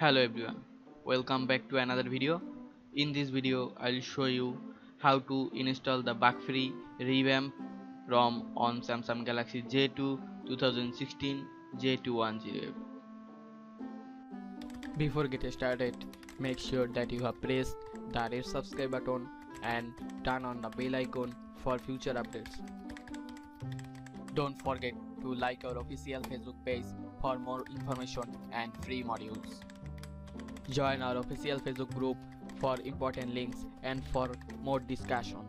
Hello everyone, welcome back to another video. In this video, I'll show you how to install the bug-free revamp ROM on Samsung Galaxy J2 2016 J210. Before getting started, make sure that you have pressed the red subscribe button and turn on the bell icon for future updates. Don't forget to like our official Facebook page for more information and free modules. Join our official Facebook group for important links and for more discussion.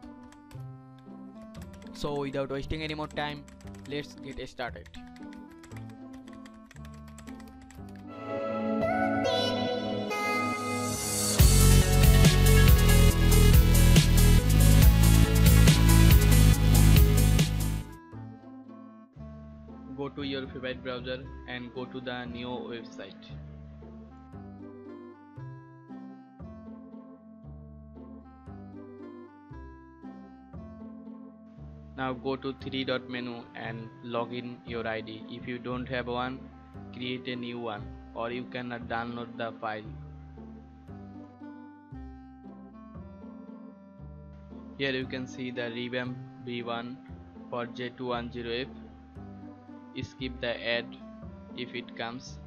So without wasting any more time, let's get started. Go to your favorite browser and go to the Neo website. Now go to three dot menu and log in your id if you don't have one create a new one or you can download the file. Here you can see the revamp v1 for j210f skip the ad if it comes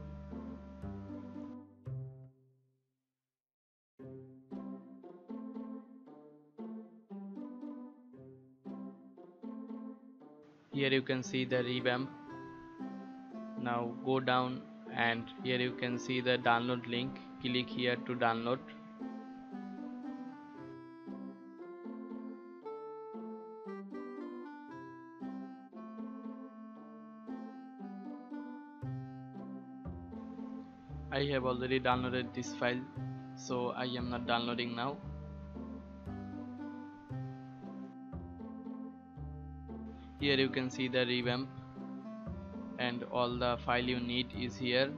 you can see the revamp. Now go down and here you can see the download link. Click here to download. I have already downloaded this file so I am not downloading now here you can see the revamp and all the file you need is here.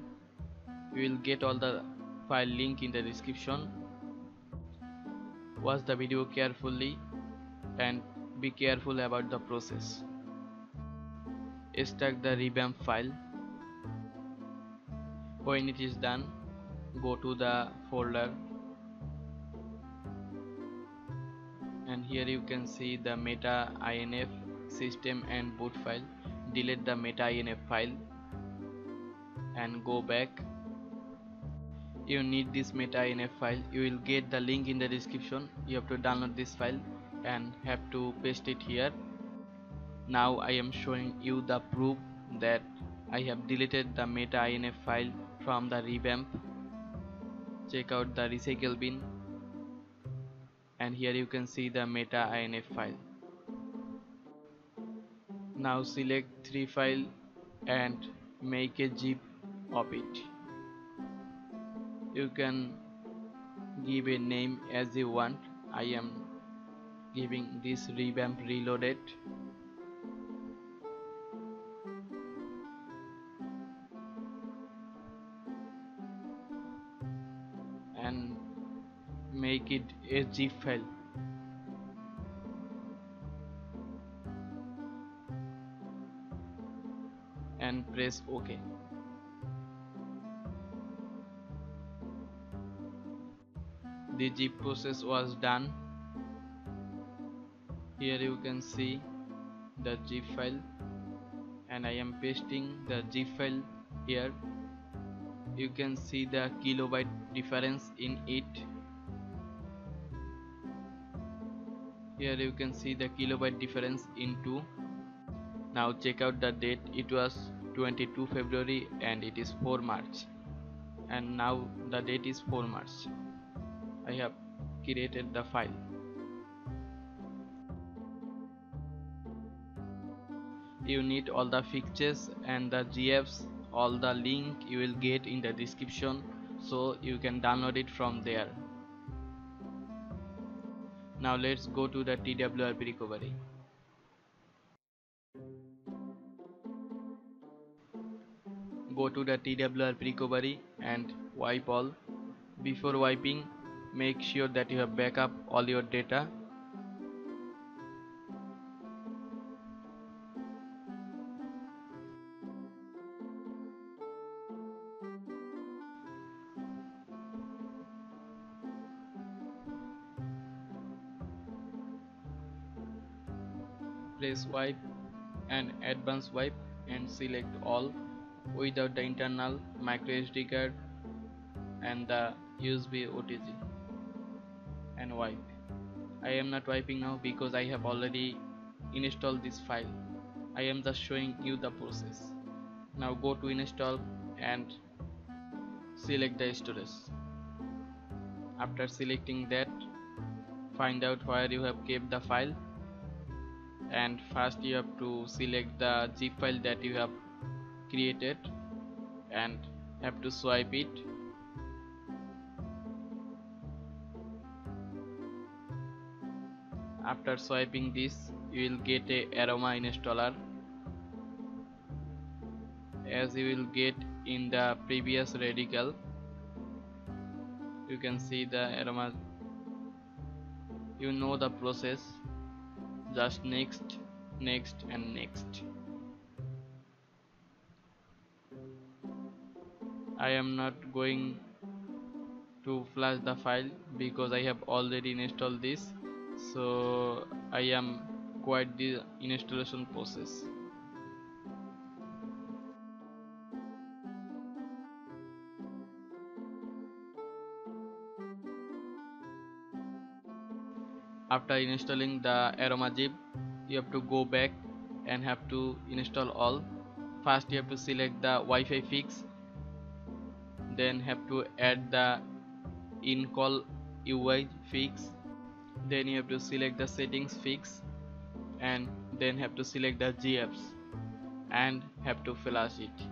You will get all the file link in the description. Watch the video carefully and be careful about the process. Extract the revamp file. When it is done go to the folder. And here you can see the meta inf system and boot file delete the meta inf file and go back. You need this meta inf file. You will get the link in the description. You have to download this file and have to paste it here. Now I am showing you the proof that I have deleted the meta inf file from the revamp. Check out the recycle bin. And here you can see the meta inf file now select 3 file and make a zip of it. You can give a name as you want. I am giving this revamp reloaded. And make it a zip file press OK. The zip process was done. Here you can see the zip file and I am pasting the zip file here. You can see the kilobyte difference in it. Here you can see the kilobyte difference in 2 now check out the date it was 22 February and it is 4 March. And now the date is 4 March. I have created the file. You need all the fixtures and the GFs all the link you will get in the description so you can download it from there. Now let's go to the TWRP recovery go to the TWRP recovery and wipe all. Before wiping make sure that you have backup all your data. Press wipe and advanced wipe and select all without the internal micro SD card and the USB OTG and wipe. I am not wiping now because I have already installed this file. I am just showing you the process. Now go to install and select the storage. After selecting that find out where you have kept the file. And first you have to select the zip file that you have created and have to swipe it. After swiping this you will get a aroma installer. As you will get in the previous radical you can see the aroma. You know the process. Just next next and next I am not going to flash the file because I have already installed this. So I am quite the installation process. After installing the aroma zip you have to go back and have to install all. First you have to select the Wi-Fi fix then have to add the in call UI fix. Then you have to select the settings fix and then have to select the GFs and have to flash it.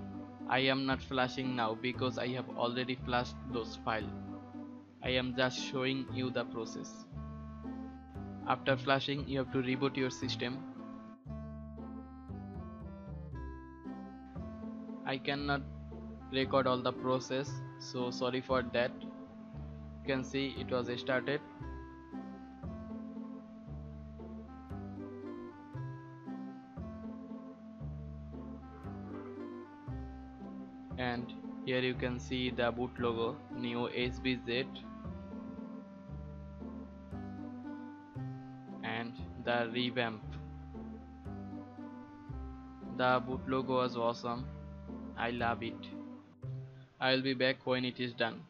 I am not flashing now because I have already flashed those files I am just showing you the process. After flashing you have to reboot your system. I cannot record all the process. So sorry for that. You can see it was started. And here you can see the boot logo NeoHBz and the revamp. The boot logo was awesome. I love it I'll be back when it is done.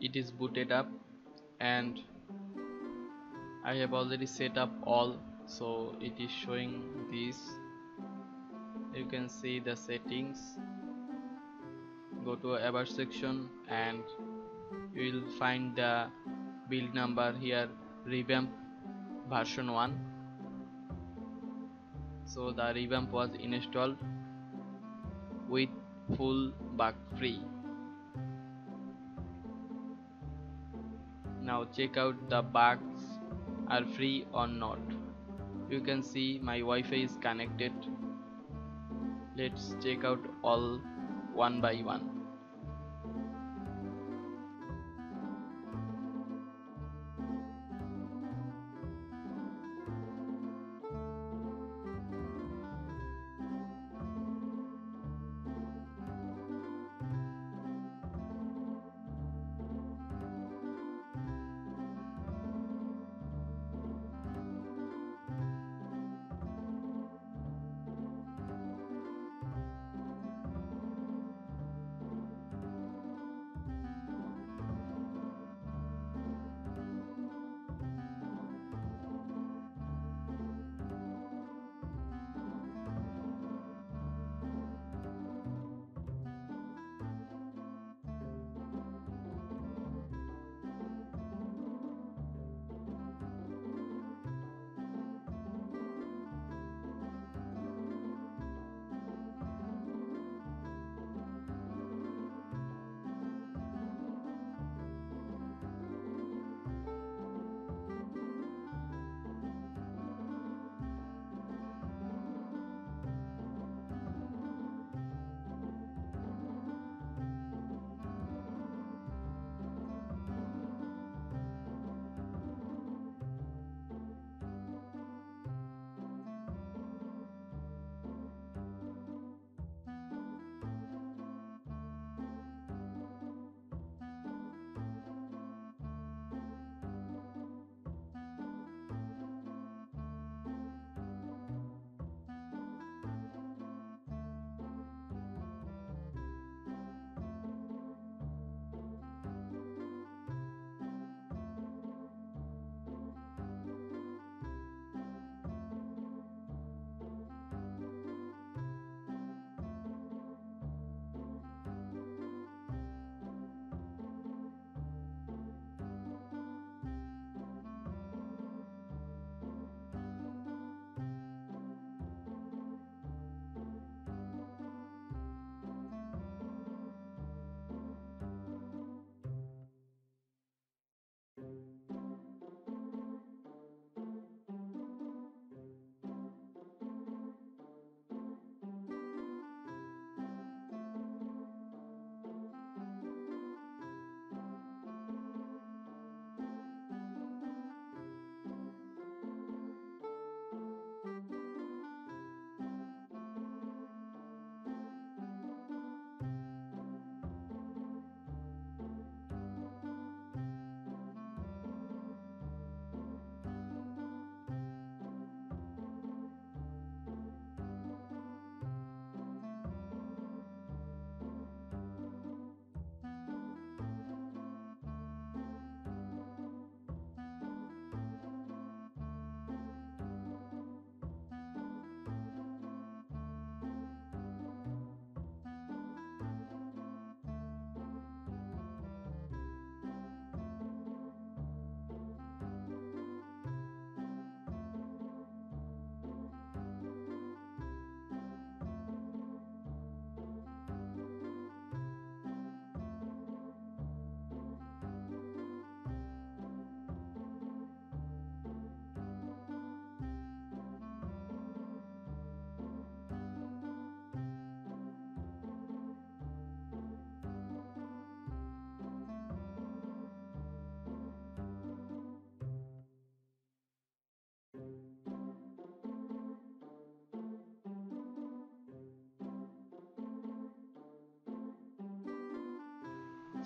It is booted up and I have already set up all so it is showing this. You can see the settings. Go to about section and you will find the build number here revamp version 1 so the revamp was installed with full bug free. Now check out the bugs are free or not. You can see my Wi-Fi is connected. Let's check out all one by one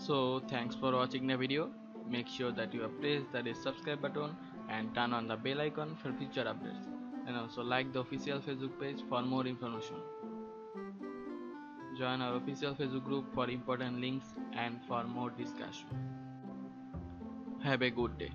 so thanks for watching the video. Make sure that you have pressed the subscribe button and turn on the bell icon for future updates. And also like the official facebook page for more information. Join our official facebook group for important links and for more discussion. Have a good day